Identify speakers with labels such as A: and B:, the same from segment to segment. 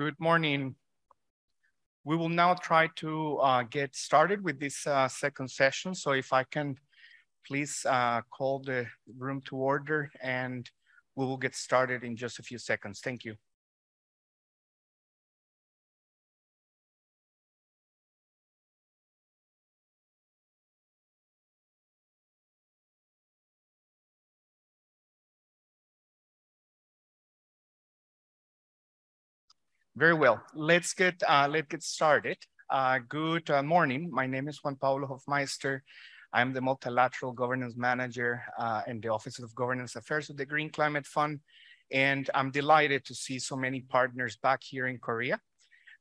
A: Good morning. We will now try to uh, get started with this uh, second session. So if I can please uh, call the room to order and we will get started in just a few seconds. Thank you. Very well. Let's get uh, let's get started. Uh, good uh, morning. My name is Juan Pablo Hoffmaister. I'm the multilateral governance manager uh, in the Office of Governance Affairs of the Green Climate Fund, and I'm delighted to see so many partners back here in Korea.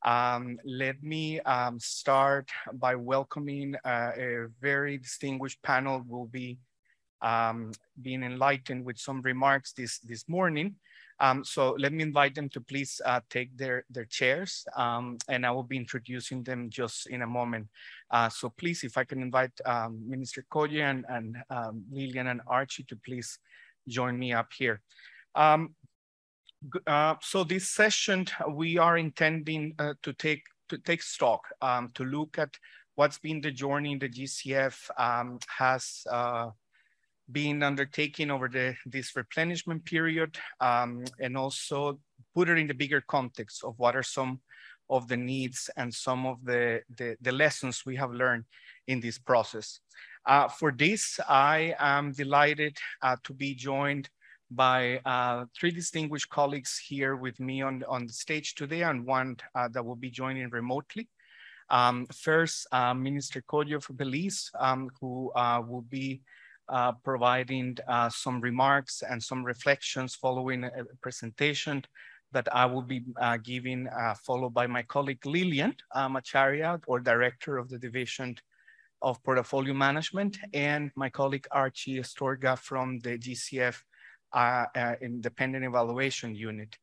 A: Um, let me um, start by welcoming uh, a very distinguished panel. Will be um, being enlightened with some remarks this this morning. Um, so let me invite them to please uh, take their, their chairs um, and I will be introducing them just in a moment. Uh, so please, if I can invite um, Minister Coye and, and um, Lillian and Archie to please join me up here. Um, uh, so this session, we are intending uh, to take to take stock, um, to look at what's been the journey the GCF has uh, being undertaken over the, this replenishment period um, and also put it in the bigger context of what are some of the needs and some of the, the, the lessons we have learned in this process. Uh, for this, I am delighted uh, to be joined by uh, three distinguished colleagues here with me on, on the stage today and one uh, that will be joining remotely. Um, first, uh, Minister Coye of Belize, um, who uh, will be uh, providing uh, some remarks and some reflections following a presentation that I will be uh, giving, uh, followed by my colleague Lillian uh, Macharia, or Director of the Division of Portfolio Management, and my colleague Archi Rastogi from the GCF uh, Independent Evaluation Unit.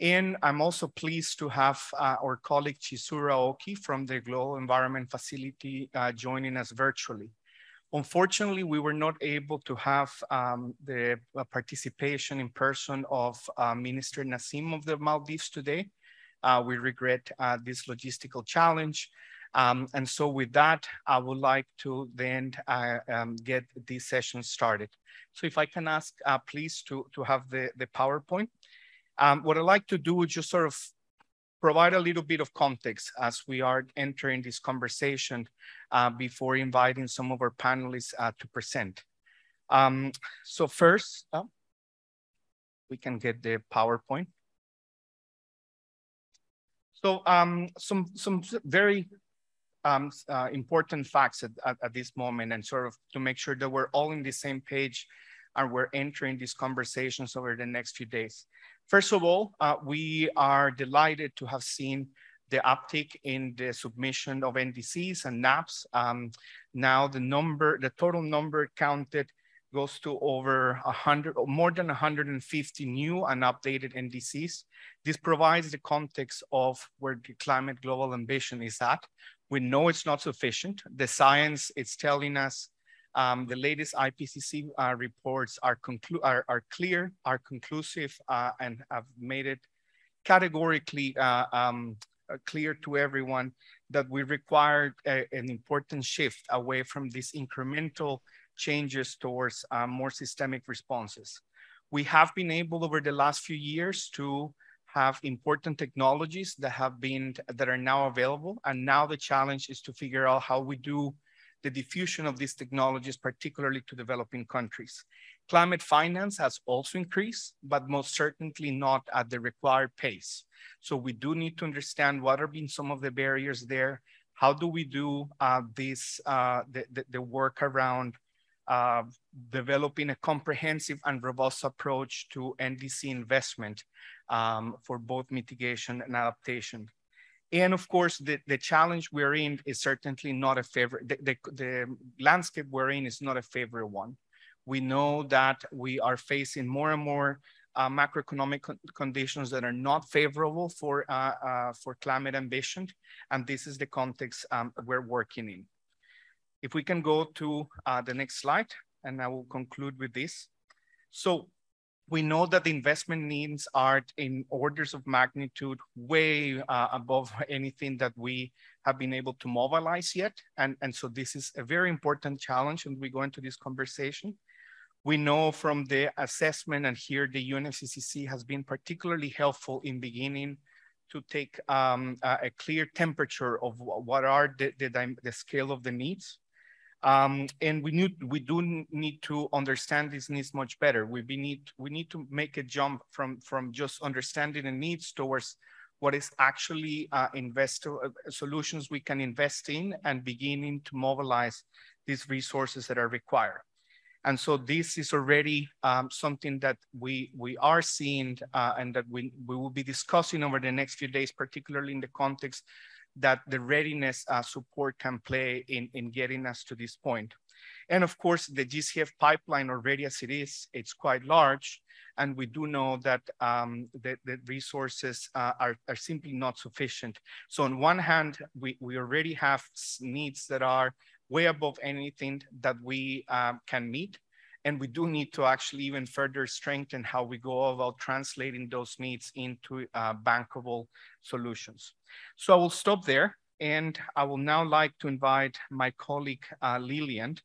A: And I'm also pleased to have our colleague Chizuru Aoki from the Global Environment Facility joining us virtually. Unfortunately, we were not able to have um, the uh, participation in person of uh, Minister Nassim of the Maldives today. Uh, we regret uh, this logistical challenge. Um, and so with that, I would like to then uh, um, get this session started. So if I can ask, uh, please, to, to have the, the PowerPoint. Um, what I'd like to do is just sort of provide a little bit of context as we are entering this conversation uh, before inviting some of our panelists uh, to present. Um, so first, uh, we can get the PowerPoint. So um, some, some very um, uh, important facts at, at, at, this moment and sort of to make sure that we're all in the same page and we're entering these conversations over the next few days. First of all, uh, we are delighted to have seen the uptick in the submission of NDCs and NAPs. Um, now the number, the total number counted goes to over 100, more than 150 new and updated NDCs. This provides the context of where the climate global ambition is at. We know it's not sufficient. The science is telling us um, the latest IPCC uh, reports are, are, are, clear, are conclusive, uh, and have made it categorically uh, um, clear to everyone that we require a, an important shift away from these incremental changes towards uh, more systemic responses. We have been able over the last few years to have important technologies that have been, that are now available. And now the challenge is to figure out how we do the diffusion of these technologies, particularly to developing countries. Climate finance has also increased, but most certainly not at the required pace. So we do need to understand what are being some of the barriers there. How do we do uh, this, uh, the, the, work around uh, developing a comprehensive and robust approach to NDC investment um, for both mitigation and adaptation. And of course, the, the challenge we're in is certainly not a favorite, the, the, the landscape we're in is not a favorite one. We know that we are facing more and more uh, macroeconomic con conditions that are not favorable for, uh, uh, for climate ambition. And this is the context um, we're working in. If we can go to uh, the next slide, and I will conclude with this. So We know that the investment needs are in orders of magnitude way uh, above anything that we have been able to mobilize yet. And, and so this is a very important challenge and we go into this conversation. We know from the assessment and here the UNFCCC has been particularly helpful in beginning to take um, a, clear temperature of what are the, the, the scale of the needs. Um, and we need we do need to understand these needs much better. We need we need to make a jump from from just understanding the needs towards what is actually uh, uh, solutions we can invest in and beginning to mobilize these resources that are required. And so this is already um, something that we, we are seeing uh, and that we, we will be discussing over the next few days, particularly in the context that the readiness uh, support can play in, in getting us to this point. And of course, the GCF pipeline already as it is, it's quite large. And we do know that um, the, the, resources uh, are, are simply not sufficient. So on one hand, we, we already have needs that are way above anything that we uh, can meet. And we do need to actually even further strengthen how we go about translating those needs into uh, bankable solutions. So I will stop there. And I will now like to invite my colleague, uh, Lillian,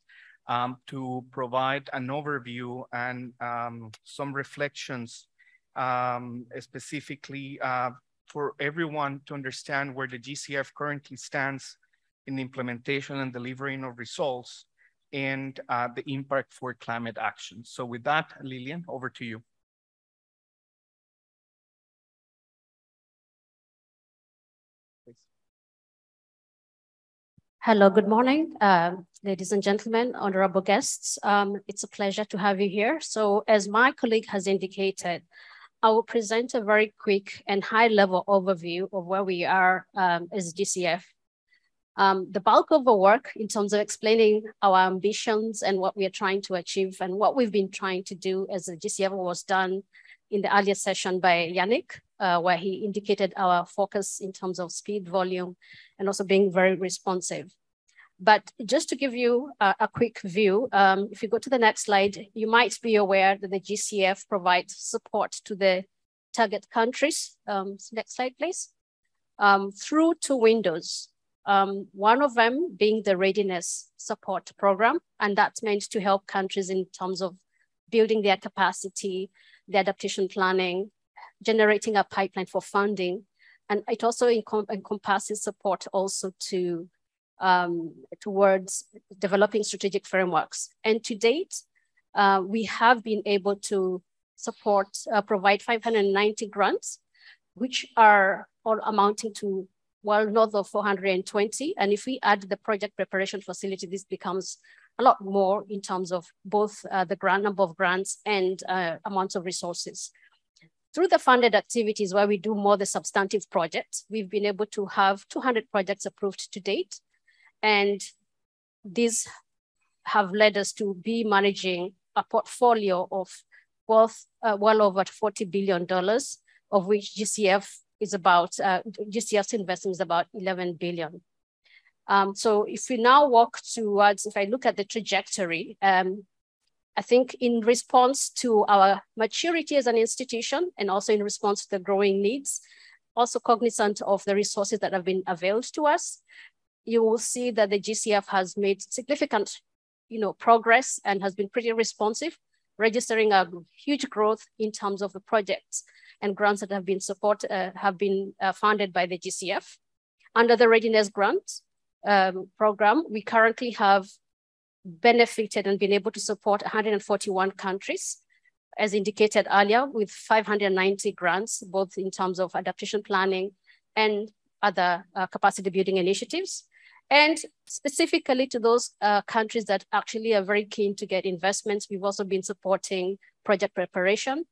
A: um, to provide an overview and um, some reflections um, specifically uh, for everyone to understand where the GCF currently stands in the implementation and delivering of results and uh, the impact for climate action. So with that, Lillian, over to you.
B: Hello, good morning, uh, ladies and gentlemen, honorable guests. Um, it's a pleasure to have you here. So as my colleague has indicated, I will present a very quick and high level overview of where we are um, as GCF um, the bulk of our work in terms of explaining our ambitions and what we are trying to achieve and what we've been trying to do as a GCF was done in the earlier session by Yannick, uh, where he indicated our focus in terms of speed, volume, and also being very responsive. But just to give you a, a quick view, um, if you go to the next slide, you might be aware that the GCF provides support to the target countries. Um, next slide, please. Um, through two windows. Um, one of them being the readiness support program, and that's meant to help countries in terms of building their capacity, the adaptation planning, generating a pipeline for funding. And it also encom encompasses support also to um, towards developing strategic frameworks. And to date, uh, we have been able to support, uh, provide 590 grants, which are all amounting to well north of 420. And if we add the project preparation facility, this becomes a lot more in terms of both uh, the grant number of grants and uh, amounts of resources. Through the funded activities where we do more the substantive projects, we've been able to have 200 projects approved to date. And these have led us to be managing a portfolio of worth uh, well over $40 billion, of which GCF is about, uh, investment is about 11 billion. Um, so if we now walk towards, if I look at the trajectory, um, I think in response to our maturity as an institution and also in response to the growing needs, also cognizant of the resources that have been availed to us, you will see that the GCF has made significant you know, progress and has been pretty responsive, registering a huge growth in terms of the projects and grants that have been support uh, have been uh, funded by the GCF. Under the Readiness Grant um, program, we currently have benefited and been able to support 141 countries, as indicated earlier, with 590 grants, both in terms of adaptation planning and other uh, capacity building initiatives. And specifically to those uh, countries that actually are very keen to get investments, we've also been supporting project preparation.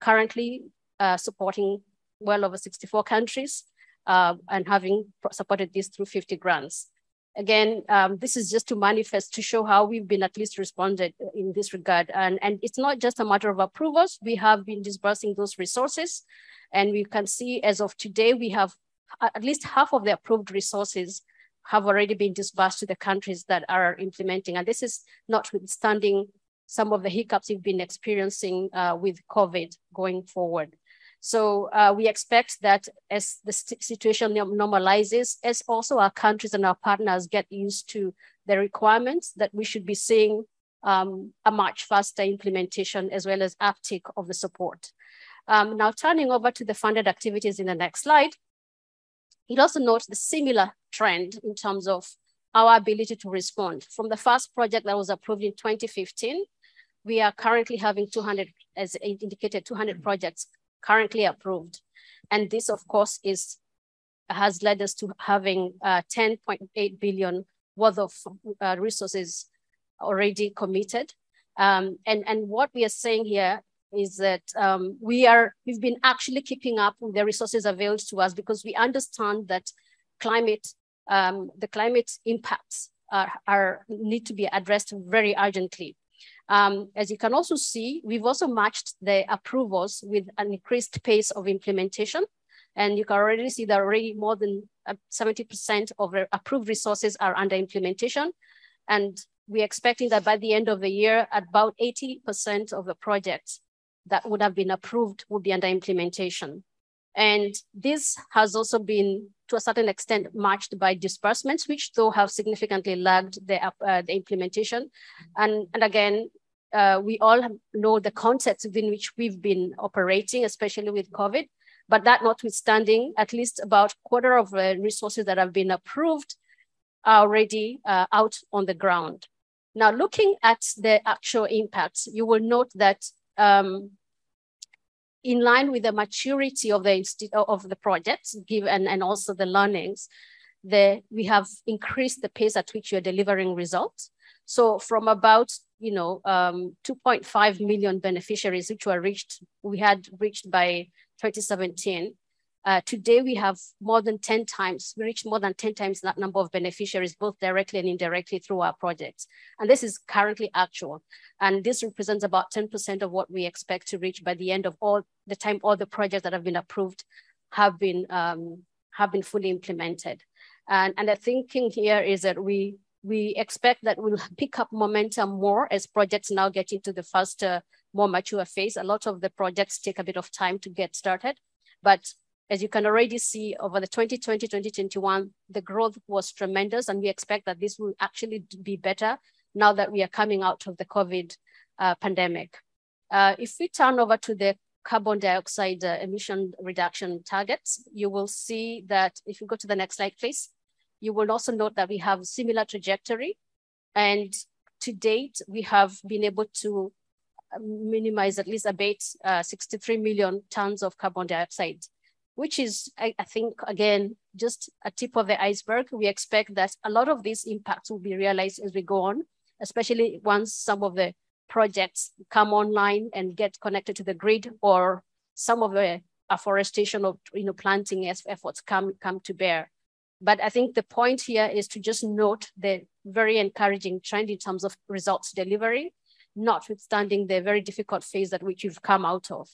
B: Currently, uh, supporting well over 64 countries uh, and having supported this through 50 grants. Again, um, this is just to manifest to show how we've been at least responded in this regard. And, and it's not just a matter of approvals. We have been disbursing those resources. And we can see as of today, we have at least half of the approved resources have already been disbursed to the countries that are implementing. And this is notwithstanding some of the hiccups we've been experiencing uh, with COVID going forward. So uh, we expect that as the situation normalizes, as also our countries and our partners get used to the requirements, that we should be seeing um, a much faster implementation as well as uptake of the support. Um, now turning over to the funded activities in the next slide, it also notes the similar trend in terms of our ability to respond. From the first project that was approved in 2015, we are currently having 200, as indicated, 200 projects currently approved. And this, of course, is has led us to having uh, 10.8 billion worth of uh, resources already committed. Um, and, and what we are saying here is that um, we are, we've been actually keeping up with the resources available to us because we understand that climate, um, the climate impacts are, are, need to be addressed very urgently. Um, as you can also see, we've also matched the approvals with an increased pace of implementation. And you can already see that already more than 70% uh, of approved resources are under implementation. And we're expecting that by the end of the year, about 80% of the projects that would have been approved would be under implementation. And this has also been, to a certain extent, matched by disbursements, which though have significantly lagged the, uh, the implementation. And, and again, uh, we all know the context within which we've been operating, especially with COVID. But that notwithstanding, at least about quarter of the resources that have been approved are already uh, out on the ground. Now, looking at the actual impacts, you will note that um, in line with the maturity of the of the projects, given and also the learnings, the, we have increased the pace at which you're delivering results. So from about you know um, 2.5 million beneficiaries, which were reached, we had reached by 2017, uh, today, we have more than 10 times, we reach more than 10 times that number of beneficiaries, both directly and indirectly through our projects. And this is currently actual. And this represents about 10% of what we expect to reach by the end of all the time all the projects that have been approved have been, um, have been fully implemented. And, and the thinking here is that we, we expect that we'll pick up momentum more as projects now get into the faster, more mature phase. A lot of the projects take a bit of time to get started, but as you can already see over the 2020, 2021, the growth was tremendous and we expect that this will actually be better now that we are coming out of the COVID uh, pandemic. Uh, if we turn over to the carbon dioxide uh, emission reduction targets, you will see that if you go to the next slide, please, you will also note that we have similar trajectory. And to date, we have been able to uh, minimize at least abate uh, 63 million tons of carbon dioxide which is, I, I, think, again, just a tip of the iceberg. We expect that a lot of these impacts will be realized as we go on, especially once some of the projects come online and get connected to the grid or some of the afforestation of you know, planting efforts come, come to bear. But I think the point here is to just note the very encouraging trend in terms of results delivery, notwithstanding the very difficult phase that which we've come out of.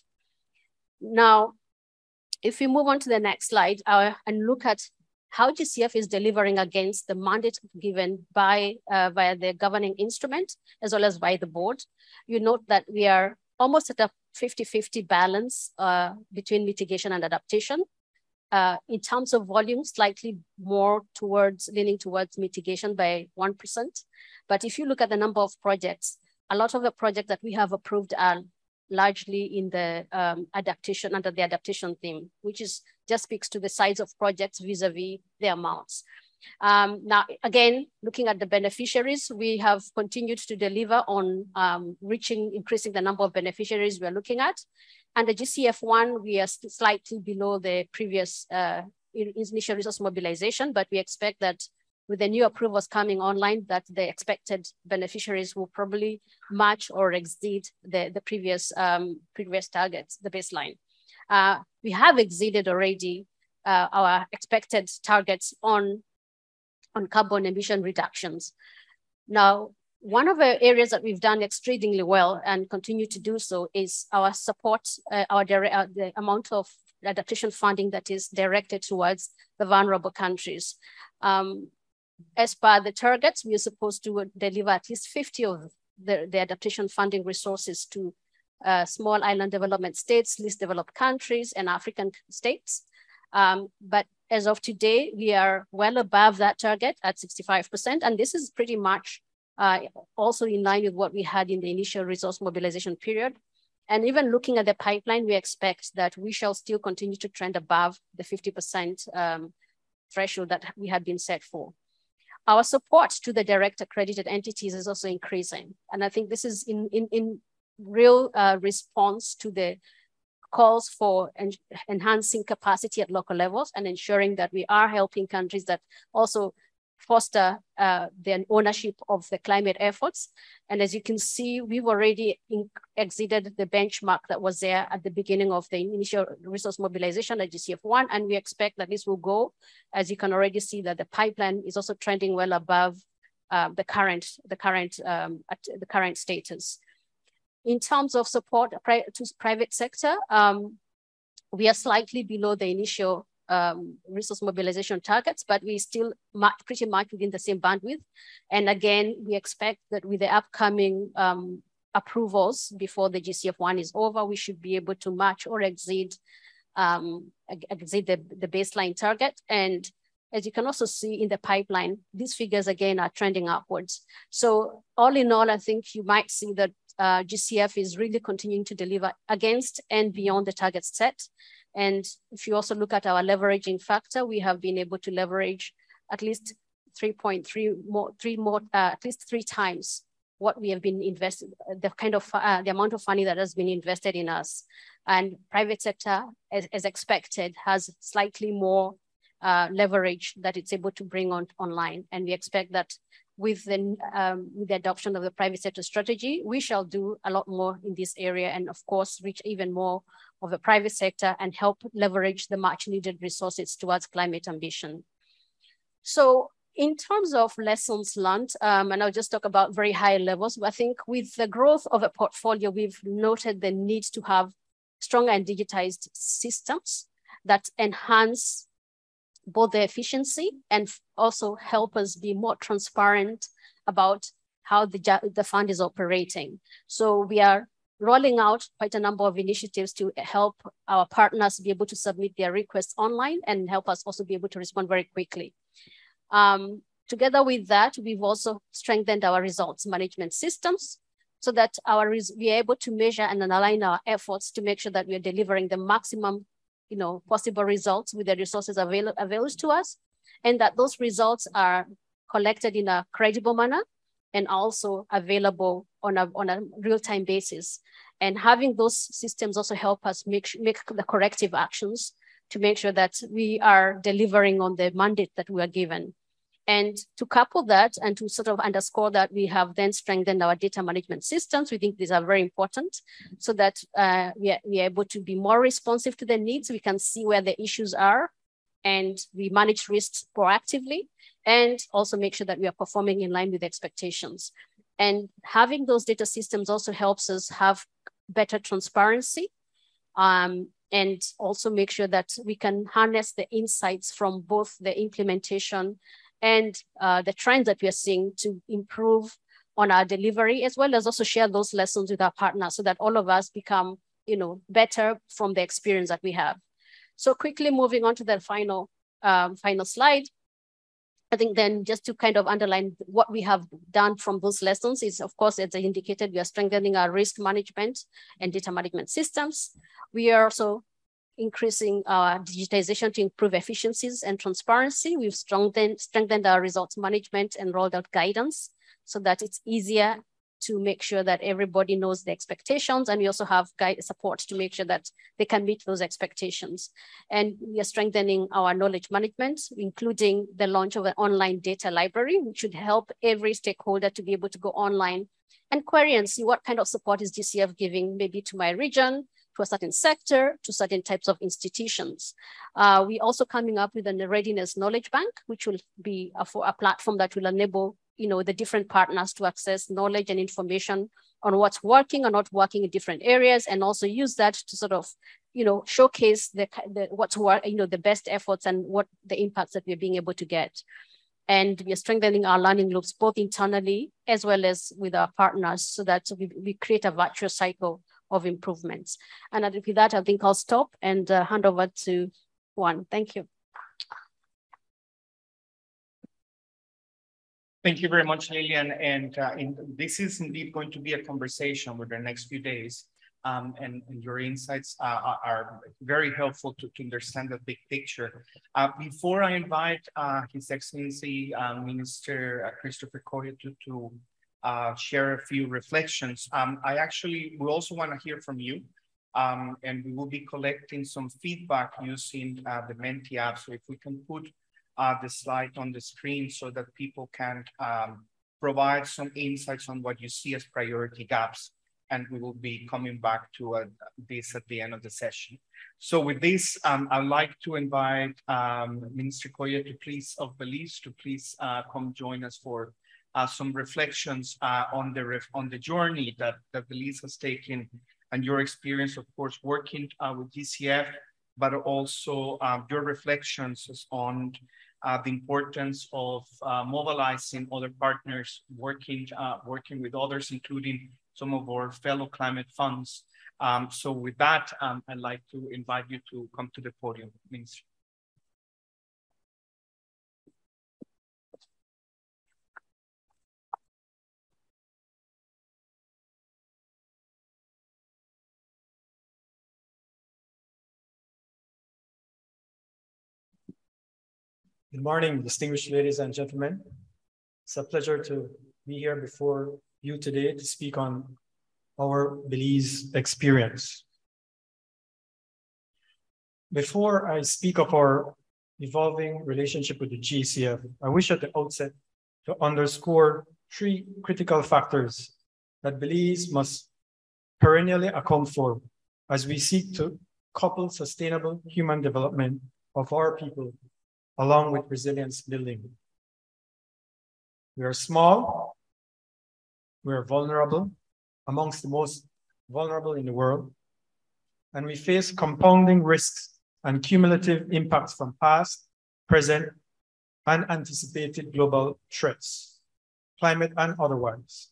B: Now, if we move on to the next slide uh, and look at how GCF is delivering against the mandate given by uh, via the governing instrument, as well as by the board, you note that we are almost at a 50-50 balance uh, between mitigation and adaptation. Uh, in terms of volume, slightly more towards leaning towards mitigation by 1%. But if you look at the number of projects, a lot of the projects that we have approved are largely in the um, adaptation under the adaptation theme, which is just speaks to the size of projects vis-a-vis -vis the amounts. Um, now, again, looking at the beneficiaries, we have continued to deliver on um, reaching, increasing the number of beneficiaries we're looking at. And the GCF1, we are slightly below the previous uh, initial resource mobilization, but we expect that with the new approvals coming online that the expected beneficiaries will probably match or exceed the, the previous, um, previous targets, the baseline. Uh, we have exceeded already uh, our expected targets on, on carbon emission reductions. Now, one of the areas that we've done extremely well and continue to do so is our support, uh, our uh, the amount of adaptation funding that is directed towards the vulnerable countries. Um, as per the targets, we are supposed to deliver at least 50 of the, the adaptation funding resources to uh, small island development states, least developed countries, and African states. Um, but as of today, we are well above that target at 65%. And this is pretty much uh, also in line with what we had in the initial resource mobilization period. And even looking at the pipeline, we expect that we shall still continue to trend above the 50% um, threshold that we had been set for. Our support to the direct accredited entities is also increasing. And I think this is in, in, in real uh, response to the calls for en enhancing capacity at local levels and ensuring that we are helping countries that also foster uh, the ownership of the climate efforts. And as you can see, we've already exceeded the benchmark that was there at the beginning of the initial resource mobilization at GCF1, and we expect that this will go, as you can already see that the pipeline is also trending well above uh, the current, the current, um, the current status. In terms of support to private sector, um, we are slightly below the initial um, resource mobilization targets, but we still pretty much within the same bandwidth. And again, we expect that with the upcoming um, approvals before the GCF1 is over, we should be able to match or exceed, um, exceed the, the baseline target. And as you can also see in the pipeline, these figures again are trending upwards. So all in all, I think you might see that uh, GCF is really continuing to deliver against and beyond the targets set. And if you also look at our leveraging factor, we have been able to leverage at least 3.3 more, three more, uh, at least three times what we have been invested, the kind of, uh, the amount of money that has been invested in us. And private sector, as, as expected, has slightly more uh, leverage that it's able to bring on online. And we expect that with the, um, with the adoption of the private sector strategy, we shall do a lot more in this area and of course, reach even more of the private sector and help leverage the much needed resources towards climate ambition. So in terms of lessons learned, um, and I'll just talk about very high levels, but I think with the growth of a portfolio, we've noted the need to have strong and digitized systems that enhance both the efficiency and also help us be more transparent about how the, the fund is operating. So we are rolling out quite a number of initiatives to help our partners be able to submit their requests online and help us also be able to respond very quickly. Um, together with that, we've also strengthened our results management systems so that our we are able to measure and align our efforts to make sure that we are delivering the maximum you know, possible results with the resources avail available to us, and that those results are collected in a credible manner and also available on a, on a real-time basis. And having those systems also help us make, make the corrective actions to make sure that we are delivering on the mandate that we are given. And to couple that and to sort of underscore that, we have then strengthened our data management systems. We think these are very important so that uh, we, are, we are able to be more responsive to the needs. We can see where the issues are and we manage risks proactively and also make sure that we are performing in line with expectations. And having those data systems also helps us have better transparency um, and also make sure that we can harness the insights from both the implementation and uh, the trends that we are seeing to improve on our delivery, as well as also share those lessons with our partners so that all of us become you know, better from the experience that we have. So quickly moving on to the final, um, final slide. I think then just to kind of underline what we have done from those lessons is, of course, as I indicated, we are strengthening our risk management and data management systems. We are also increasing our digitization to improve efficiencies and transparency. We've strengthened, strengthened our results management and rolled out guidance so that it's easier to make sure that everybody knows the expectations. And we also have guide support to make sure that they can meet those expectations. And we are strengthening our knowledge management, including the launch of an online data library, which should help every stakeholder to be able to go online and query and see what kind of support is GCF giving maybe to my region, to a certain sector, to certain types of institutions. Uh, we also coming up with a readiness knowledge bank, which will be a, for a platform that will enable you know, the different partners to access knowledge and information on what's working or not working in different areas, and also use that to sort of, you know, showcase the, the what's work, you know, the best efforts and what the impacts that we're being able to get. And we are strengthening our learning loops both internally as well as with our partners so that we, we create a virtuous cycle of improvements. And with that, I think I'll stop and uh, hand over to Juan. Thank you.
A: Thank you very much, Lillian. And uh, in, this is indeed going to be a conversation over the next few days. Um, and, and, your insights uh, are very helpful to, to understand the big picture. Uh, before I invite uh, His Excellency uh, Minister uh, Christopher Coya to, to share a few reflections, um, I actually we also want to hear from you. Um, and we will be collecting some feedback using the Menti app. So if we can put uh, the slide on the screen so that people can um, provide some insights on what you see as priority gaps. And we will be coming back to uh, this at the end of the session. So with this, um, I'd like to invite um, Minister Koya to please, of Belize, to please uh, come join us for uh, some reflections uh, on the ref on the journey that, that Belize has taken and your experience, of course, working uh, with GCF, but also um, your reflections on uh, the importance of uh, mobilizing other partners, working, uh, working with others, including some of our fellow climate funds. Um, so with that, um, I'd like to invite you to come to the podium, Minister.
C: Good morning, distinguished ladies and gentlemen. It's a pleasure to be here before you today to speak on our Belize experience. Before I speak of our evolving relationship with the GCF, I wish at the outset to underscore three critical factors that Belize must perennially account for as we seek to couple sustainable human development of our people along with resilience building. We are small, we are vulnerable, amongst the most vulnerable in the world, and we face compounding risks and cumulative impacts from past, present, and anticipated global threats, climate and otherwise.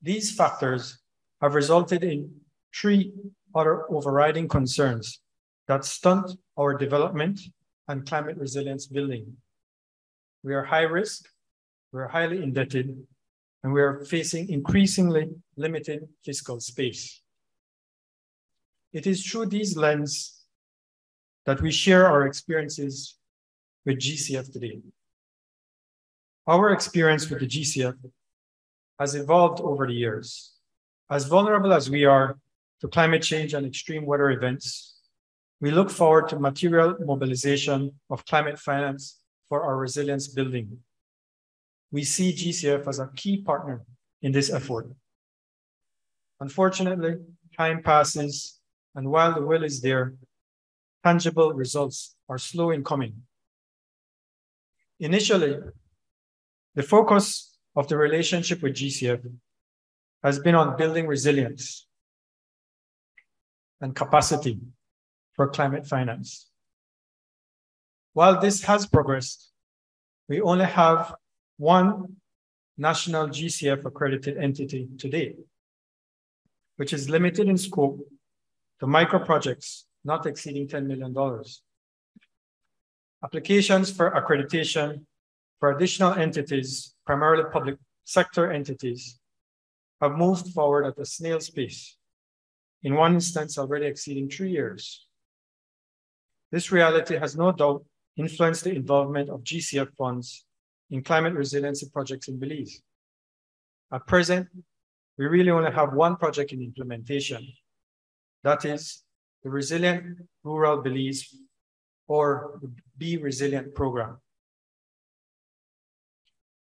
C: These factors have resulted in three other overriding concerns that stunt our development and climate resilience building. We are high risk, we're highly indebted, and we are facing increasingly limited fiscal space. It is through these lens that we share our experiences with GCF today. Our experience with the GCF has evolved over the years. As vulnerable as we are to climate change and extreme weather events, we look forward to material mobilization of climate finance for our resilience building. We see GCF as a key partner in this effort. Unfortunately, time passes, and while the will is there, tangible results are slow in coming. Initially, the focus of the relationship with GCF has been on building resilience and capacity for climate finance. While this has progressed, we only have one national GCF accredited entity today, which is limited in scope to micro projects not exceeding $10 million. Applications for accreditation for additional entities, primarily public sector entities, have moved forward at a snail's pace, in one instance already exceeding three years. This reality has no doubt influenced the involvement of GCF funds in climate resiliency projects in Belize. At present, we really only have one project in implementation. That is the Resilient Rural Belize or the Be Resilient program.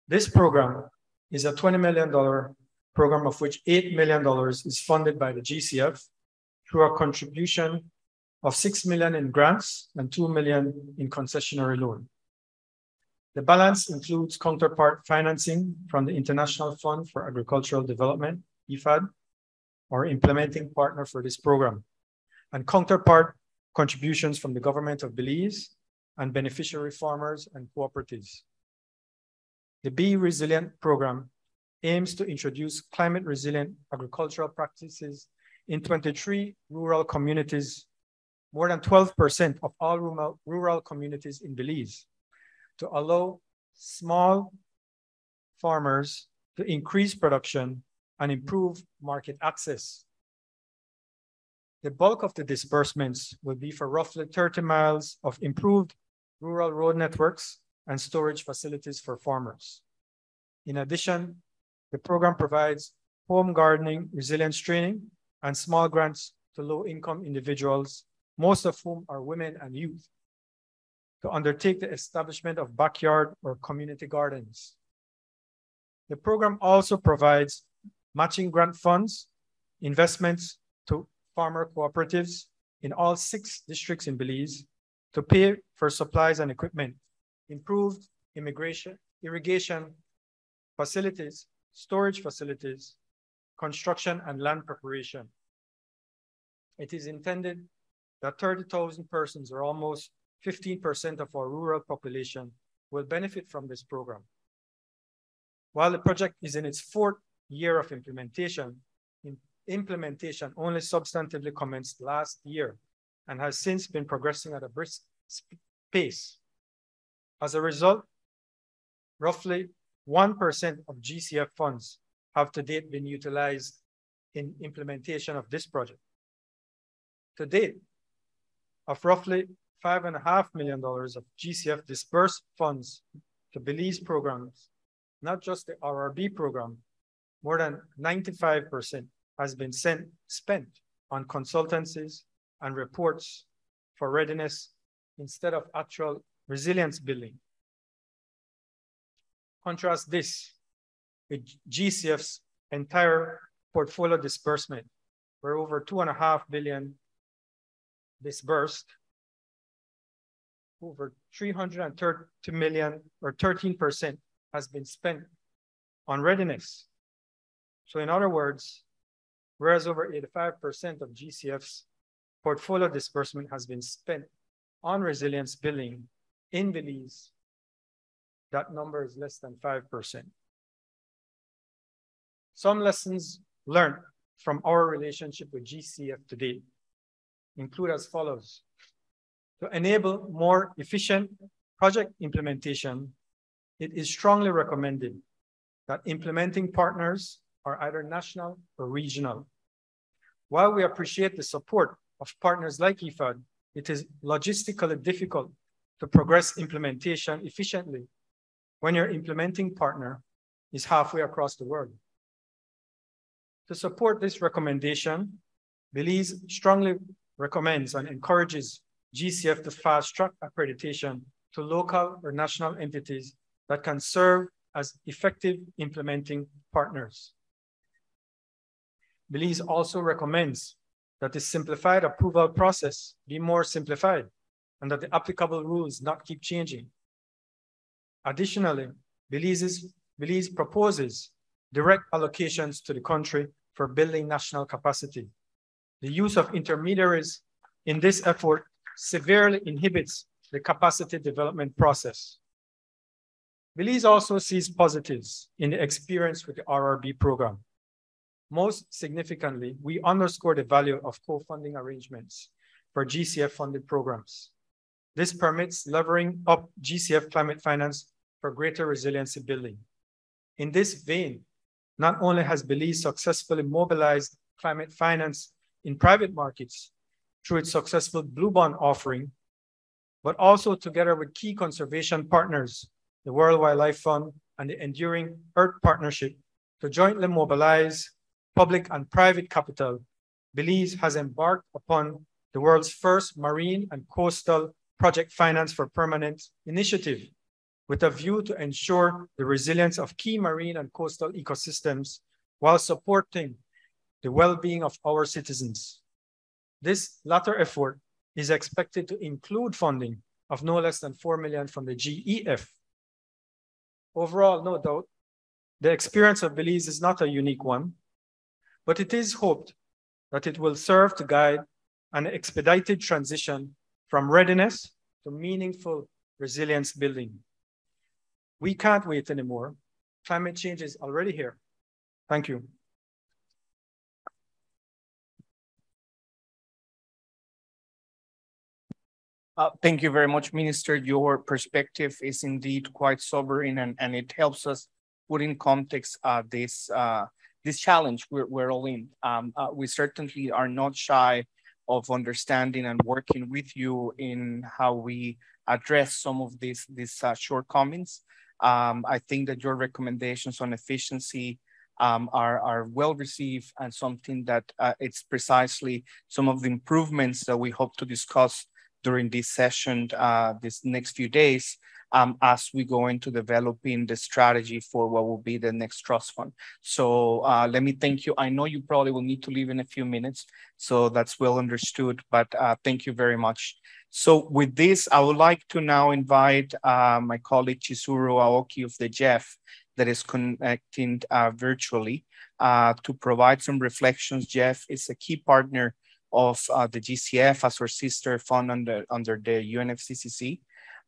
C: This program is a $20 million program of which $8 million is funded by the GCF through a contribution of 6 million in grants and 2 million in concessionary loan. The balance includes counterpart financing from the International Fund for Agricultural Development, IFAD, our implementing partner for this program, and counterpart contributions from the government of Belize and beneficiary farmers and cooperatives. The Be Resilient program aims to introduce climate resilient agricultural practices in 23 rural communities, more than 12% of all rural, rural communities in Belize, to allow small farmers to increase production and improve market access. The bulk of the disbursements will be for roughly 30 miles of improved rural road networks and storage facilities for farmers. In addition, the program provides home gardening resilience training and small grants to low-income individuals, most of whom are women and youth, to undertake the establishment of backyard or community gardens. The program also provides matching grant funds, investments to farmer cooperatives in all six districts in Belize to pay for supplies and equipment, improved immigration, irrigation facilities, storage facilities, construction and land preparation. It is intended that 30,000 persons or almost 15% of our rural population will benefit from this program. While the project is in its fourth year of implementation, implementation only substantively commenced last year and has since been progressing at a brisk pace. As a result, roughly 1% of GCF funds have to date been utilized in implementation of this project. To date, of roughly $5.5 million of GCF dispersed funds to Belize programs not just the RRB program, more than 95% has been sent, spent on consultancies and reports for readiness instead of actual resilience building. Contrast this with GCF's entire portfolio disbursement, where over two and a half billion disbursed, over 330 million or 13% has been spent on readiness. So in other words, whereas over 85% of GCF's portfolio disbursement has been spent on resilience billing in Belize, that number is less than 5%. Some lessons learned from our relationship with GCF today include as follows. To enable more efficient project implementation, it is strongly recommended that implementing partners are either national or regional. While we appreciate the support of partners like IFAD, it is logistically difficult to progress implementation efficiently when your implementing partner is halfway across the world. To support this recommendation, Belize strongly recommends and encourages GCF to fast track accreditation to local or national entities that can serve as effective implementing partners. Belize also recommends that the simplified approval process be more simplified and that the applicable rules not keep changing. Additionally, Belize's, Belize proposes direct allocations to the country for building national capacity. The use of intermediaries in this effort severely inhibits the capacity development process. Belize also sees positives in the experience with the RRB program. Most significantly, we underscore the value of co-funding arrangements for GCF funded programs. This permits levering up GCF climate finance for greater resiliency building. In this vein, not only has Belize successfully mobilized climate finance in private markets through its successful Blue Bond offering, but also together with key conservation partners the World Wildlife Fund, and the Enduring Earth Partnership to jointly mobilize public and private capital, Belize has embarked upon the world's first marine and coastal project finance for permanence initiative with a view to ensure the resilience of key marine and coastal ecosystems while supporting the well-being of our citizens. This latter effort is expected to include funding of no less than 4 million from the GEF Overall, no doubt, the experience of Belize is not a unique one, but it is hoped that it will serve to guide an expedited transition from readiness to meaningful resilience building. We can't wait anymore. Climate change is already here. Thank you.
A: Uh, thank you very much, Minister. Your perspective is indeed quite sobering and, and it helps us put in context uh, this, uh, this challenge we're, we're all in. Um, uh, we certainly are not shy of understanding and working with you in how we address some of these, these uh, shortcomings. Um, I think that your recommendations on efficiency um, are, are well received and something that uh, it's precisely some of the improvements that we hope to discuss during this session, uh, this next few days, um, as we go into developing the strategy for what will be the next trust fund. So uh, let me thank you. I know you probably will need to leave in a few minutes, so that's well understood, but uh, thank you very much. So with this, I would like to now invite uh, my colleague Chizuru Aoki of the GEF that is connecting uh, virtually uh, to provide some reflections. GEF is a key partner of uh, the GCF as our sister fund under, under the UNFCCC.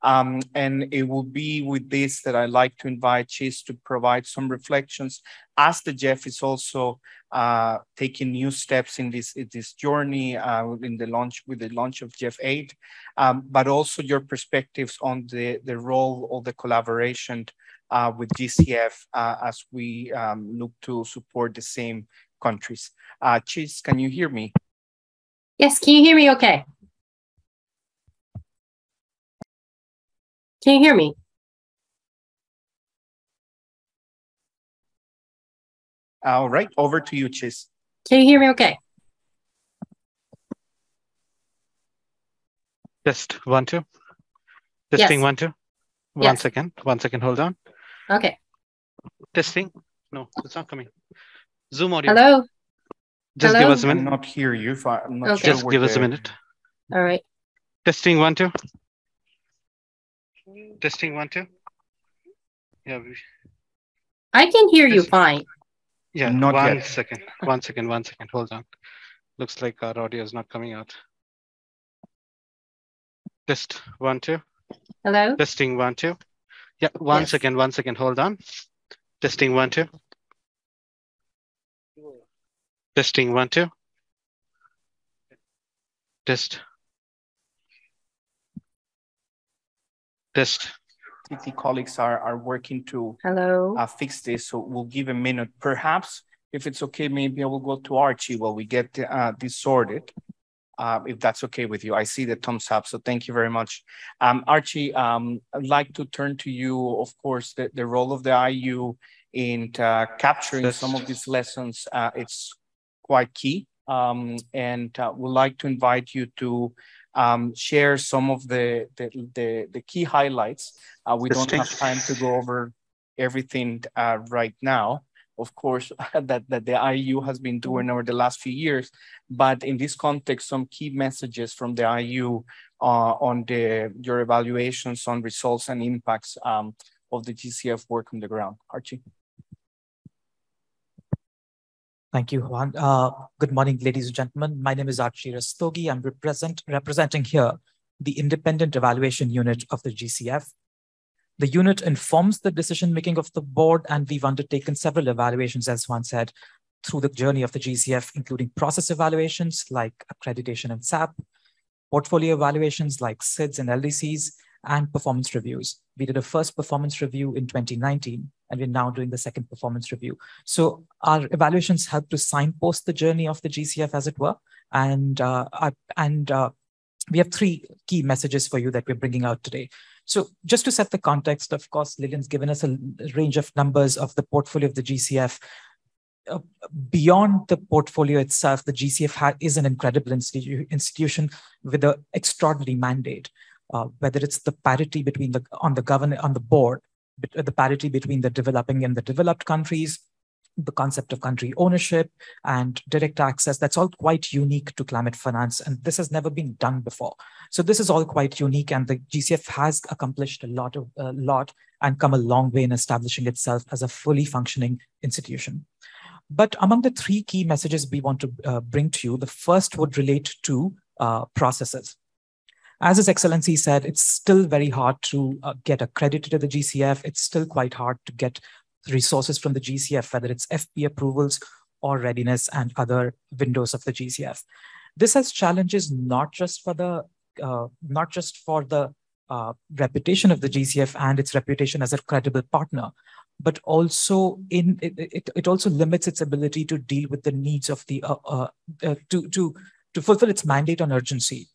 A: Um, and it will be with this that I'd like to invite Chiz to provide some reflections as the GEF is also uh, taking new steps in this, in this journey uh, in the launch with the launch of GEF 8, um, but also your perspectives on the, the role of the collaboration uh, with GCF uh, as we um, look to support the same countries. Uh, Chiz, can you hear me?
D: Yes, can you hear me okay? Can you hear me?
A: All right, over to you, Chiz.
D: Can you hear me okay?
E: Just one, two. Testing
D: Yes.
E: one, two. One
D: Yes.
E: second. One second. Hold on.
D: Okay.
E: Testing. No, it's not coming. Zoom audio.
D: Hello?
E: Just give us a minute.
A: cannot hear you. If I, I'm not
D: Okay.
A: sure
E: Just
A: where
E: give us a minute.
D: All right.
E: Testing one, two. Testing one, two. Yeah. We,
D: I can hear you fine.
E: yeah.
A: Not
E: one
A: yet.
E: second. One second. One second. Hold on. Looks like our audio is not coming out. Test one, two.
D: Hello?
E: Testing one, two. Yeah. One
D: Yes.
E: second. One second. Hold on. Testing one, two. Testing one, two. Test. Test.
A: TT colleagues are, are working to
D: Hello?
A: uh, fix this. So we'll give a minute. Perhaps if it's okay, maybe I will go to Archi while we get uh, this sorted. Uh, if that's okay with you, I see the thumbs up. So thank you very much. Um, Archi, um, I'd like to turn to you, of course, the, the role of the IEU in uh, capturing some of these lessons. Uh, it's quite key. Um, and uh, would like to invite you to um, share some of the, the, the, the key highlights. Uh, we don't have time to go over everything uh, right now, of course, that, that the IEU has been doing over the last few years. But in this context, some key messages from the IEU uh, on the your evaluations on results and impacts um, of the GCF work on the ground. Archi.
F: Thank you, Juan. Uh, good morning, ladies and gentlemen. My name is Archi Rastogi. I'm represent, representing here the Independent Evaluation Unit of the GCF. The unit informs the decision-making of the board, and we've undertaken several evaluations, as Juan said, through the journey of the GCF, including process evaluations like accreditation and SAP, portfolio evaluations like SIDS and LDCs, and performance reviews. We did a first performance review in 2019, and we're now doing the second performance review. So our evaluations help to signpost the journey of the GCF, as it were. And uh, and uh, we have three key messages for you that we're bringing out today. So just to set the context, of course, Lillian's given us a range of numbers of the portfolio of the GCF. Uh, beyond the portfolio itself, the GCF is an incredible institu- institution with an extraordinary mandate. Uh, whether it's the parity between the on the govern on the board, the parity between the developing and the developed countries, the concept of country ownership and direct access that's all quite unique to climate finance and this has never been done before. So this is all quite unique and the gcf has accomplished a lot of a lot and come a long way in establishing itself as a fully functioning institution. But among the three key messages we want to uh, bring to you the first would relate to uh, processes As His Excellency said, it's still very hard to uh, get accredited to the GCF. It's still quite hard to get resources from the GCF, whether it's FP approvals or readiness and other windows of the GCF. This has challenges not just for the uh, not just for the uh, reputation of the GCF and its reputation as a credible partner, but also in it, it, it also limits its ability to deal with the needs of the uh, uh, uh to to to fulfill its mandate on urgency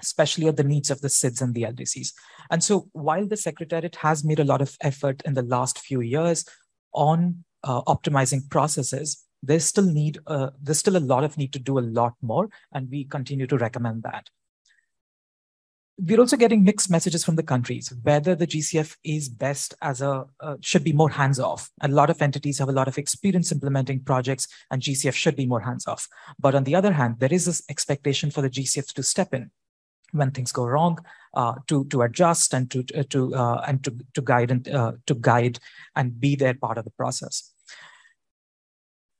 F: especially at the needs of the SIDS and the LDCs. And so while the Secretariat has made a lot of effort in the last few years on uh, optimizing processes, there's still need, uh, there's still a lot of need to do a lot more, and we continue to recommend that. We're also getting mixed messages from the countries whether the GCF is best as a uh, should be more hands off. A lot of entities have a lot of experience implementing projects, and GCF should be more hands off. But on the other hand, there is this expectation for the GCF to step in when things go wrong, uh, to to adjust and to to uh, and to to guide and uh, to guide and be there part of the process.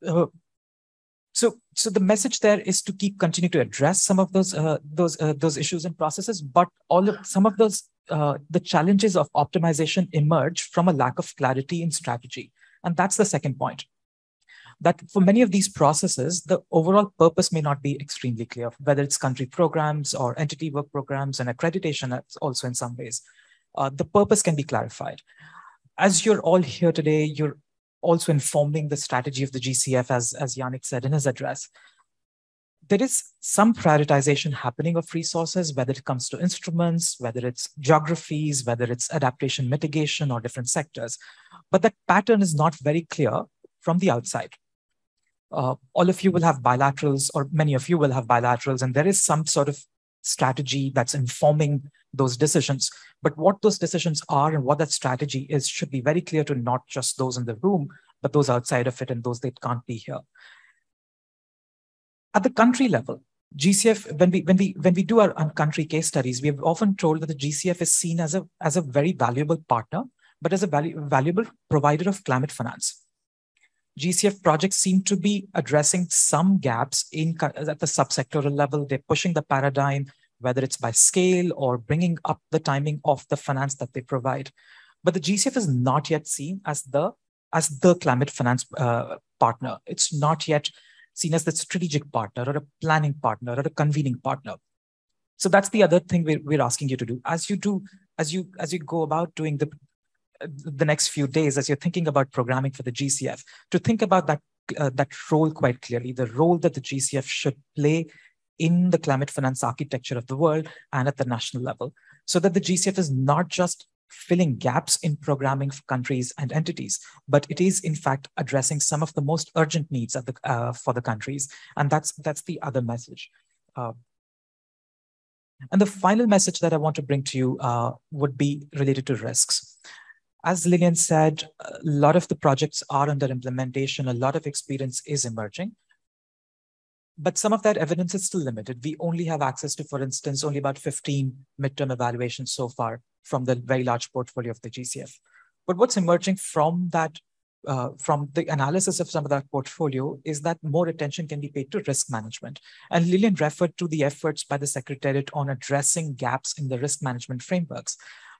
F: Uh, so, so the message there is to keep continue to address some of those uh, those uh, those issues and processes, but all of some of those the challenges of optimization emerge from a lack of clarity in strategy, and that's the second point that for many of these processes, the overall purpose may not be extremely clear, whether it's country programs or entity work programs and accreditation also in some ways. Uh, the purpose can be clarified. As you're all here today, you're also informing the strategy of the GCF, as, as Yannick said in his address. There is some prioritization happening of resources, whether it comes to instruments, whether it's geographies, whether it's adaptation mitigation or different sectors. But that pattern is not very clear from the outside uh, all of you will have bilaterals, or many of you will have bilaterals, and there is some sort of strategy that's informing those decisions. But what those decisions are and what that strategy is should be very clear to not just those in the room, but those outside of it and those that can't be here. At the country level, GCF, when we when we when we do our country case studies, we have often told that the GCF is seen as a as a very valuable partner, but as a value, valuable provider of climate finance. GCF projects seem to be addressing some gaps in at the subsectoral level. They're pushing the paradigm, whether it's by scale or bringing up the timing of the finance that they provide. But the GCF is not yet seen as the as the climate finance uh, partner. It's not yet seen as the strategic partner or a planning partner or a convening partner. So that's the other thing we're, we're asking you to do. As you do, as you as you go about doing the the next few days as you're thinking about programming for the GCF to think about that uh, that role quite clearly, the role that the GCF should play in the climate finance architecture of the world and at the national level, so that the GCF is not just filling gaps in programming for countries and entities, but it is in fact addressing some of the most urgent needs the, uh, for the countries, and that's that's the other message. Uh, and the final message that I want to bring to you uh, would be related to risks as Lillian said, a lot of the projects are under implementation. A lot of experience is emerging. But some of that evidence is still limited. We only have access to, for instance, only about 15 midterm evaluations so far from the very large portfolio of the GCF. But what's emerging from that, uh, from the analysis of some of that portfolio is that more attention can be paid to risk management. And Lillian referred to the efforts by the Secretariat on addressing gaps in the risk management frameworks.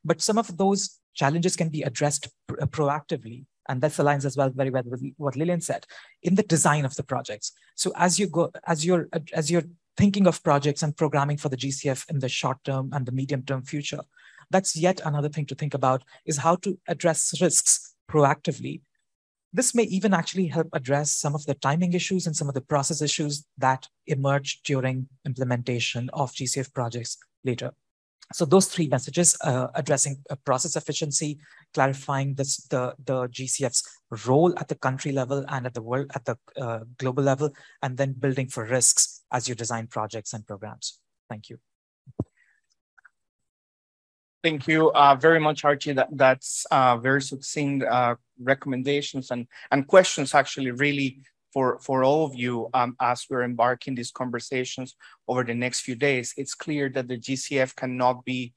F: But some of those challenges can be addressed pr- uh, proactively. And that aligns as well very well with what Lillian said in the design of the projects. So as you go, as you're as you're thinking of projects and programming for the GCF in the short term and the medium term future, that's yet another thing to think about is how to address risks proactively. This may even actually help address some of the timing issues and some of the process issues that emerge during implementation of GCF projects later. So those three messages uh, addressing uh, process efficiency, clarifying this, the, the GCF's role at the country level and at the world at the uh, global level, and then building for risks as you design projects and programs. Thank you.
A: Thank you uh, very much, Archi. That, that's uh, very succinct uh, recommendations and, and questions actually really for, for all of you um, as we're embarking these conversations over the next few days. It's clear that the GCF cannot be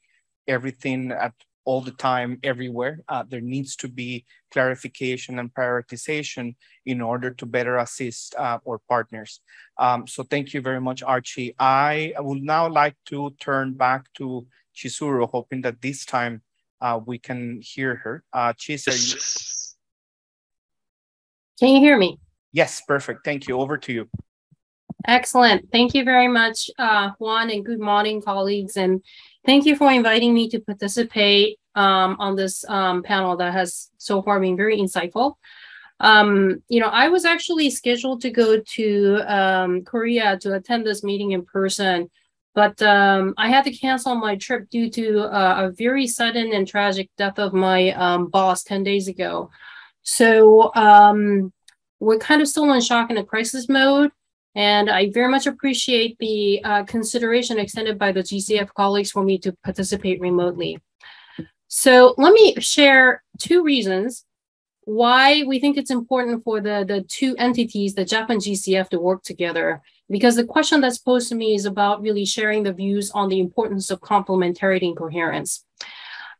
A: everything at all the time, everywhere. Uh, there needs to be clarification and prioritization in order to better assist uh, our partners. Um, so thank you very much, Archi. I would now like to turn back to Chizuru, hoping that this time uh, we can hear her. Uh, Chiz, you...
D: Can you hear me?
A: Yes, perfect. Thank you. Over to you.
D: Excellent. Thank you very much, uh, Juan, and good morning, colleagues. And thank you for inviting me to participate um, on this um, panel that has so far been very insightful. Um, you know, I was actually scheduled to go to um, Korea to attend this meeting in person, but um, I had to cancel my trip due to uh, a very sudden and tragic death of my um, boss 10 days ago. So we're kind of still in shock and a crisis mode. And I very much appreciate the uh, consideration extended by the GCF colleagues for me to participate remotely. So let me share two reasons why we think it's important for the, the two entities, the GEF and GCF, to work together. Because the question that's posed to me is about really sharing the views on the importance of complementarity and coherence.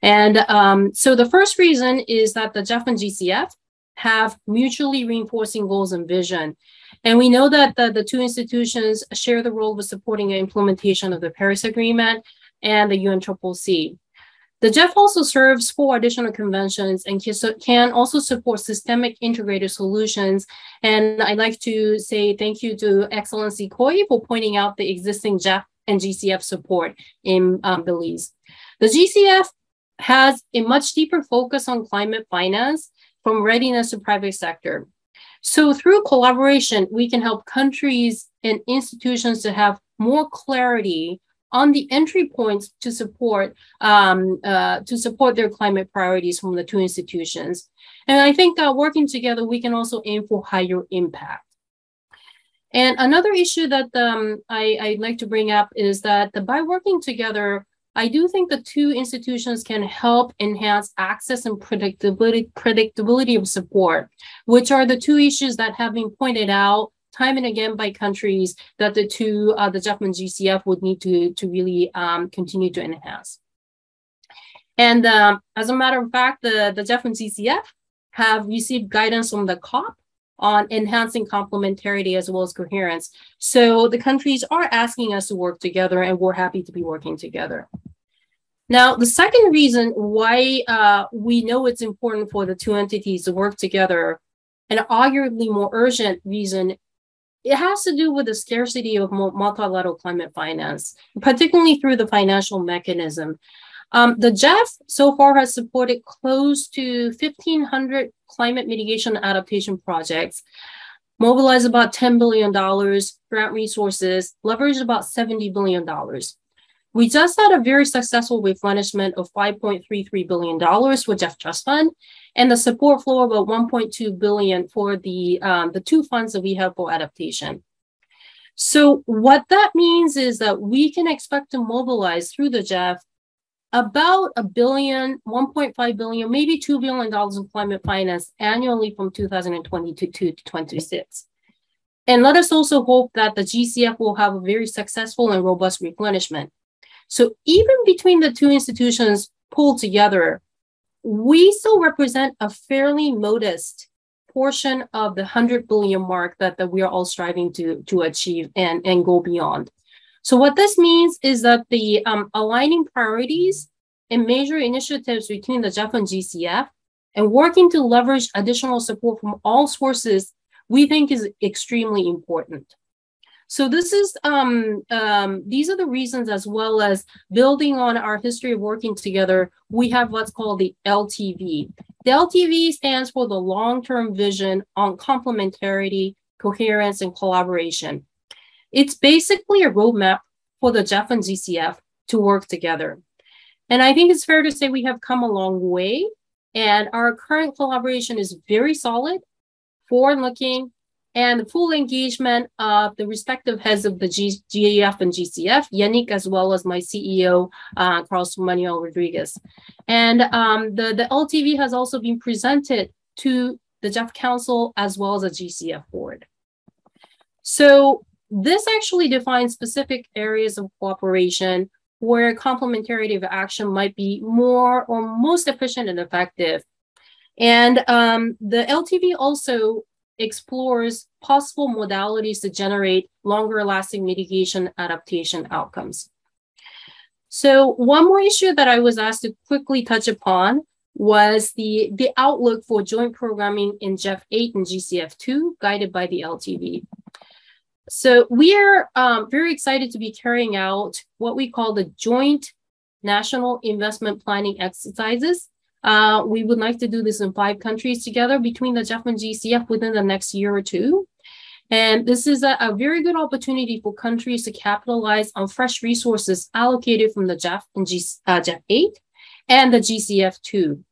D: And um, so the first reason is that the GEF and GCF have mutually reinforcing goals and vision. And we know that the, the two institutions share the role of supporting the implementation of the Paris Agreement and the UNFCCC. The GEF also serves four additional conventions and can also support systemic integrated solutions. And I'd like to say thank you to Excellency Coye for pointing out the existing GEF and GCF support in um, Belize. The GCF has a much deeper focus on climate finance from readiness to private sector. So through collaboration, we can help countries and institutions to have more clarity on the entry points to support um, uh, to support their climate priorities from the two institutions. And I think uh, working together, we can also aim for higher impact. And another issue that um, I, I'd like to bring up is that the, by working together, I do think the two institutions can help enhance access and predictability, predictability of support, which are the two issues that have been pointed out time and again by countries that the two, uh, the GEF and GCF would need to, to really um, continue to enhance. And um, as a matter of fact, the, the GEF and GCF have received guidance from the COP on enhancing complementarity as well as coherence. So the countries are asking us to work together and we're happy to be working together. Now, the second reason why uh, we know it's important for the two entities to work together, and arguably more urgent reason, it has to do with the scarcity of multilateral climate finance, particularly through the financial mechanism. Um, the GEF so far has supported close to 1,500 climate mitigation adaptation projects, mobilized about $10 billion grant resources, leveraged about $70 billion. We just had a very successful replenishment of $5.33 billion for GEF Trust Fund and the support flow of about 1.2 billion for the, um, the two funds that we have for adaptation. So what that means is that we can expect to mobilize through the GEF about a billion, 1.5 billion, maybe $2 billion in climate finance annually from 2022 to 2026. And let us also hope that the GCF will have a very successful and robust replenishment. So even between the two institutions pulled together, we still represent a fairly modest portion of the 100 billion mark that, that we are all striving to, to achieve and, and go beyond. So what this means is that the um, aligning priorities and major initiatives between the GEF and GCF and working to leverage additional support from all sources, we think is extremely important. So this is um, um, these are the reasons, as well as building on our history of working together. We have what's called the LTV. The LTV stands for the long-term vision on complementarity, coherence, and collaboration. It's basically a roadmap for the GEF and GCF to work together. And I think it's fair to say we have come a long way, and our current collaboration is very solid, forward-looking, and the full engagement of the respective heads of the GEF and GCF, Yannick, as well as my CEO, uh, Carlos Manuel Rodriguez. And um, the, the LTV has also been presented to the GEF Council as well as the GCF board. So this actually defines specific areas of cooperation where complementary action might be more or most efficient and effective. And um, the LTV also explores possible modalities to generate longer lasting mitigation adaptation outcomes. So one more issue that I was asked to quickly touch upon was the, the outlook for joint programming in GEF 8 and GCF2 guided by the LTV. So we are um, very excited to be carrying out what we call the joint national investment planning exercises. Uh, we would like to do this in five countries together between the GEF and GCF within the next year or two. And this is a, a, very good opportunity for countries to capitalize on fresh resources allocated from the GEF and G, uh, GEF 8 and the GCF 2.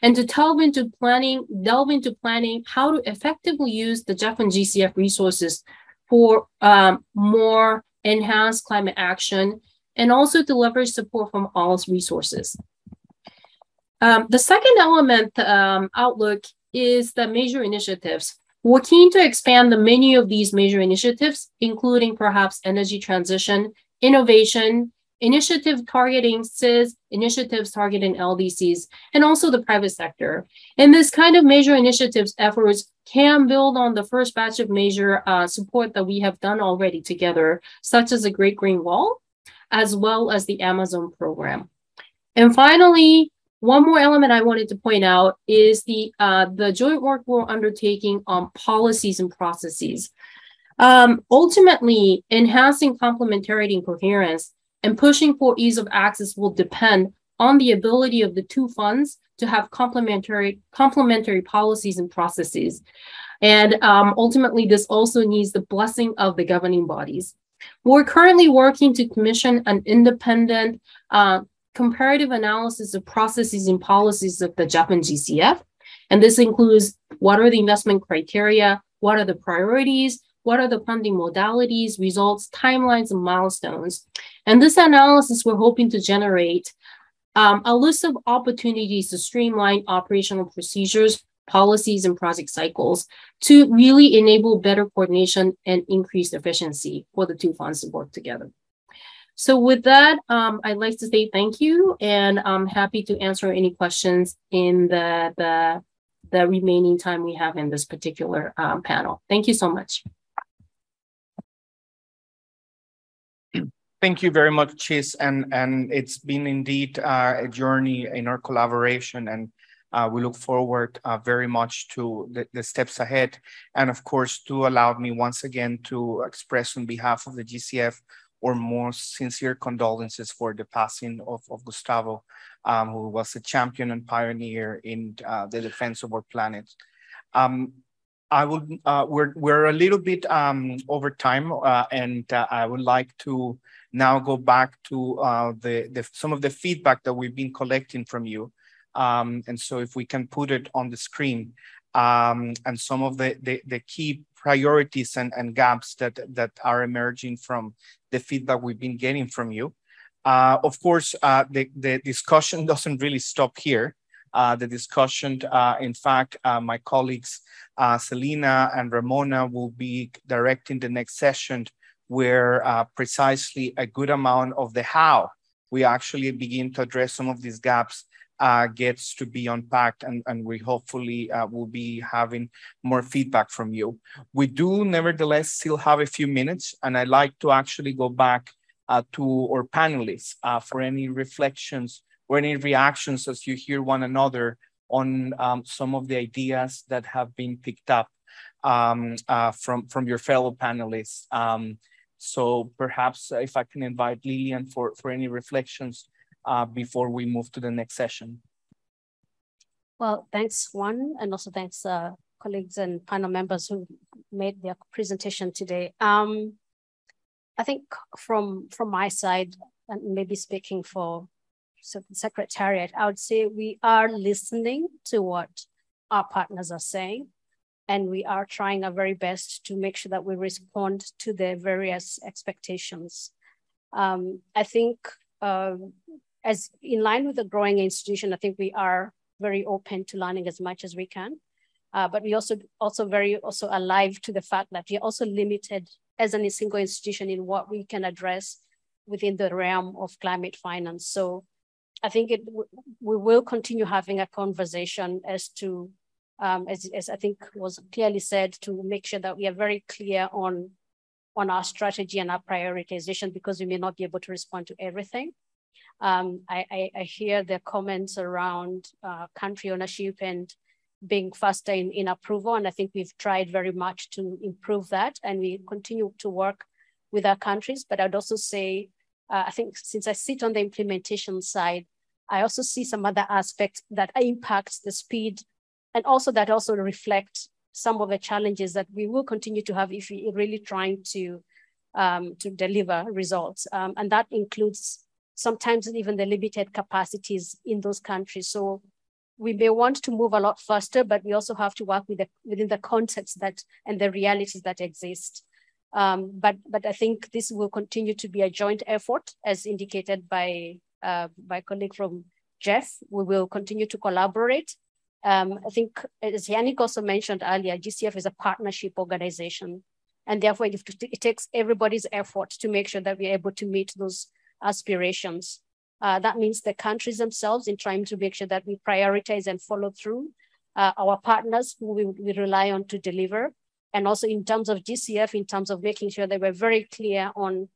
D: And to delve into planning, delve into planning how to effectively use the GEF and GCF resources for um, more enhanced climate action and also to leverage support from all resources. Um, the second element um, outlook is the major initiatives. We're keen to expand the many of these major initiatives, including perhaps energy transition, innovation, initiative targeting CIS, initiatives targeting LDCs, and also the private sector. And this kind of major initiatives efforts can build on the first batch of major uh, support that we have done already together, such as the Great Green Wall, as well as the Amazon program. And finally, one more element I wanted to point out is the uh, the joint work we're undertaking on policies and processes. Um, ultimately, enhancing complementarity and coherence and pushing for ease of access will depend on the ability of the two funds to have complementary complementary policies and processes. And um, ultimately, this also needs the blessing of the governing bodies. We're currently working to commission an independent uh, comparative analysis of processes and policies of the GEF and GCF. And this includes what are the investment criteria, what are the priorities, what are the funding modalities, results, timelines, and milestones. And this analysis, we're hoping to generate um, a list of opportunities to streamline operational procedures, policies, and project cycles to really enable better coordination and increased efficiency for the two funds to work together. So with that, um, I'd like to say thank you, and I'm happy to answer any questions in the, the, the remaining time we have in this particular um, panel. Thank you so much.
A: Thank you very much, Chiz, and and it's been indeed uh, a journey in our collaboration, and uh, we look forward uh, very much to the, the, steps ahead. And of course, to allow me once again to express on behalf of the GCF or more sincere condolences for the passing of, of Gustavo, um, who was a champion and pioneer in uh, the defense of our planet. Um, I would, uh, we're, we're a little bit um, over time, uh, and uh, I would like to now go back to uh, the, the, some of the feedback that we've been collecting from you. Um, and so if we can put it on the screen um, and some of the, the, the key priorities and, and gaps that, that are emerging from the feedback we've been getting from you. Uh, of course, uh, the, the discussion doesn't really stop here. Uh, the discussion, uh, in fact, uh, my colleagues uh, Selena and Ramona will be directing the next session where precisely a good amount of the how we actually begin to address some of these gaps uh, gets to be unpacked and, and we hopefully uh, will be having more feedback from you. We do nevertheless still have a few minutes and I'd like to actually go back uh, to our panelists uh, for any reflections or any reactions as you hear one another on um, some of the ideas that have been picked up um, uh, from, from your fellow panelists. Um, so perhaps if I can invite Lillian for, for any reflections uh, before we move to the next session.
B: Well, thanks Juan, and also thanks uh, colleagues and panel members who made their presentation today. Um, I think from from my side, and maybe speaking for the Secretariat, I would say we are listening to what our partners are saying, and we are trying our very best to make sure that we respond to their various expectations. Um, I think uh, as in line with the growing institution, I think we are very open to learning as much as we can. Uh, but we also also very also alive to the fact that we're also limited as a single institution in what we can address within the realm of climate finance. So I think it we will continue having a conversation as to, um, as, as I think was clearly said, to make sure that we are very clear on, on our strategy and our prioritization because we may not be able to respond to everything. Um, I, I, I, hear the comments around uh, country ownership and being faster in, in approval. And I think we've tried very much to improve that and we continue to work with our countries. But I'd also say, uh, I think since I sit on the implementation side, I also see some other aspects that impact the speed and also that also reflect some of the challenges that we will continue to have if we're really trying to, um, to deliver results. Um, and that includes sometimes even the limited capacities in those countries. So we may want to move a lot faster, but we also have to work with the, within the context that and the realities that exist. Um, but but I think this will continue to be a joint effort, as indicated by uh, by colleague from GEF. We will continue to collaborate. Um, I think, as Yannick also mentioned earlier, GCF is a partnership organization, and therefore it, it takes everybody's effort to make sure that we're able to meet those aspirations. Uh, that means the countries themselves in trying to make sure that we prioritize and follow through uh, our partners who we, we, rely on to deliver. And also in terms of GCF, in terms of making sure that we're very clear on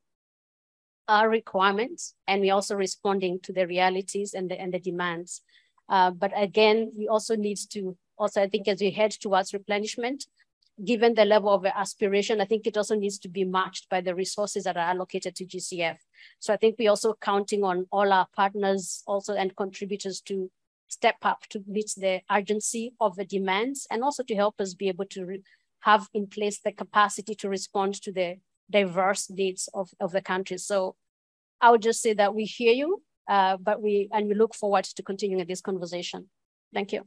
B: our requirements and we're also responding to the realities and the, and the demands. Uh, but again, we also need to also, I think as we head towards replenishment, given the level of aspiration, I think it also needs to be matched by the resources that are allocated to GCF. So I think we're also counting on all our partners also and contributors to step up to meet the urgency of the demands and also to help us be able to have in place the capacity to respond to the diverse needs of, of the country. So I would just say that we hear you, uh, but we and we look forward to continuing this conversation. Thank you.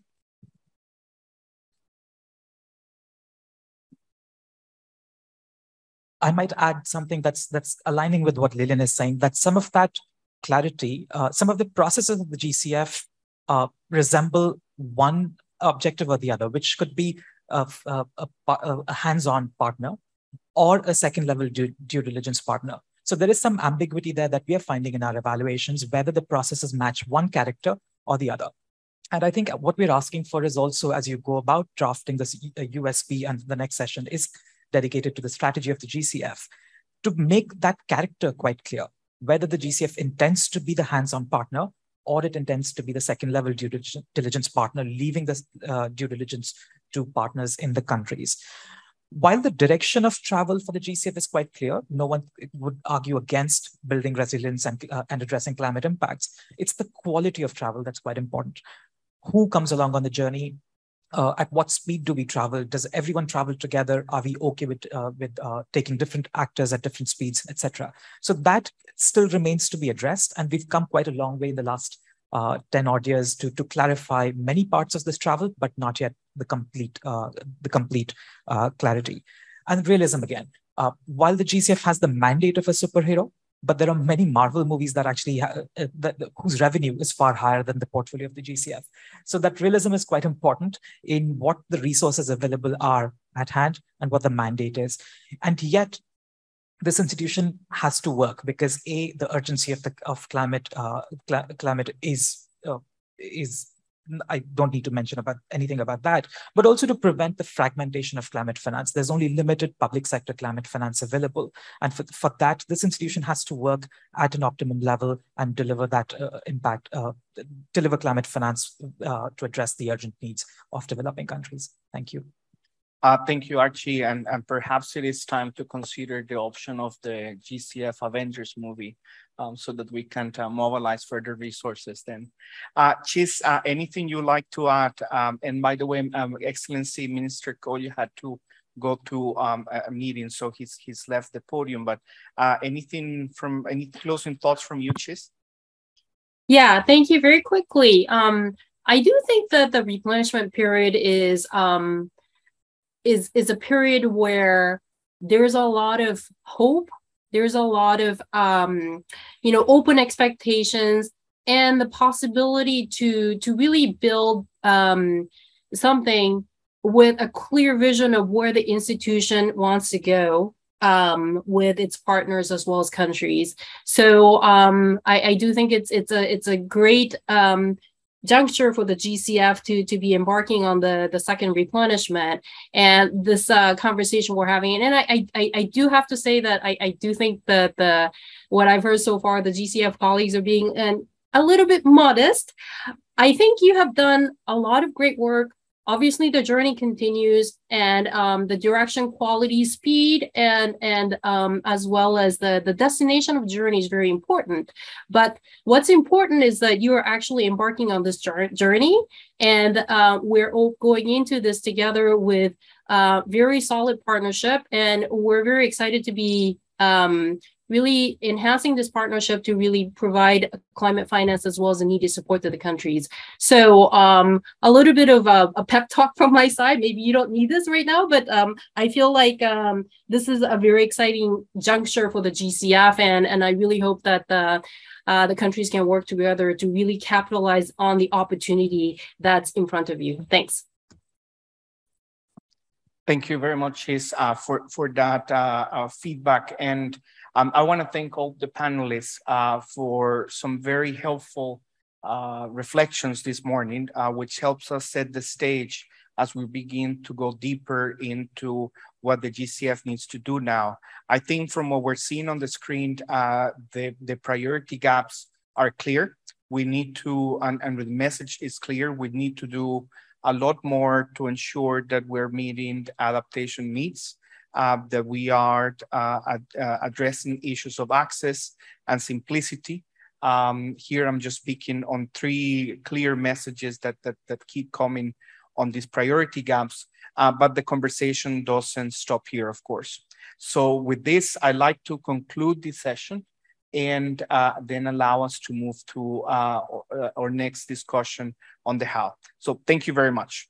F: I might add something that's that's aligning with what Lillian is saying. That some of that clarity, uh, some of the processes of the GCF uh, resemble one objective or the other, which could be a, a, a, a hands-on partner or a second-level due, due diligence partner. So there is some ambiguity there that we are finding in our evaluations, whether the processes match one character or the other. And I think what we're asking for is also, as you go about drafting this USP and the next session, is dedicated to the strategy of the GCF to make that character quite clear, whether the GCF intends to be the hands-on partner or it intends to be the second level due diligence partner, leaving the uh, due diligence to partners in the countries. While the direction of travel for the GCF is quite clear, no one would argue against building resilience and, uh, and addressing climate impacts. It's the quality of travel that's quite important. Who comes along on the journey? Uh, at what speed do we travel? Does everyone travel together? Are we okay with uh, with uh, taking different actors at different speeds, etc.? So that still remains to be addressed, and we've come quite a long way in the last uh, ten odd years to to clarify many parts of this travel, but not yet the complete uh, the complete uh, clarity. And realism again. while the GCF has the mandate of a superhero, but there are many Marvel movies that actually uh, that, whose revenue is far higher than the portfolio of the GCF. So that realism is quite important in what the resources available are at hand and what the mandate is. And yet, this institution has to work because a the urgency of the of climate uh, cl climate is uh, is I don't need to mention about anything about that, but also to prevent the fragmentation of climate finance. There's only limited public sector climate finance available. And for, for that, this institution has to work at an optimum level and deliver that uh, impact, uh, deliver climate finance uh, to address the urgent needs of developing countries. Thank you.
A: Uh, thank you, Archi. And, and perhaps it is time to consider the option of the GCF Avengers movie um, so that we can uh, mobilize further resources then. Uh, Chiz, uh, anything you like to add? Um, and by the way, um, Excellency Minister Koyo had to go to um, a meeting, so he's he's left the podium. But uh, anything from any closing thoughts from you, Chiz?
D: Yeah, thank you. Very quickly, um, I do think that the replenishment period is um, is is a period where there's a lot of hope there's a lot of um, you know open expectations and the possibility to to really build um, something with a clear vision of where the institution wants to go um, with its partners as well as countries. So um, I, I, do think it's it's a it's a great um, juncture for the GCF to to be embarking on the the second replenishment and this uh, conversation we're having. And I, I I do have to say that I, I do think that the what I've heard so far, the GCF colleagues are being an, a little bit modest. I think you have done a lot of great work obviously the journey continues and um, the direction quality speed and and um, as well as the the destination of journey is very important. But what's important is that you are actually embarking on this journey and uh, we're all going into this together with a very solid partnership and we're very excited to be um, really enhancing this partnership to really provide climate finance as well as the needed support to the countries. So um, a little bit of a, a, pep talk from my side. Maybe you don't need this right now, but um, I feel like um, this is a very exciting juncture for the GCF, and and I really hope that the uh, the countries can work together to really capitalize on the opportunity that's in front of you. Thanks.
A: Thank you very much, Chase, uh, for, for that uh, uh feedback. And um, I want to thank all the panelists uh, for some very helpful uh, reflections this morning, uh, which helps us set the stage as we begin to go deeper into what the GCF needs to do now. I think from what we're seeing on the screen, uh, the, the priority gaps are clear. We need to, and, and the message is clear, we need to do a lot more to ensure that we're meeting adaptation needs that we are uh, ad uh, addressing issues of access and simplicity. Um, here I'm just speaking on three clear messages that, that, that keep coming on these priority gaps, uh, but the conversation doesn't stop here, of course. So with this, I'd like to conclude this session and uh, then allow us to move to uh, our next discussion on the how. So thank you very much.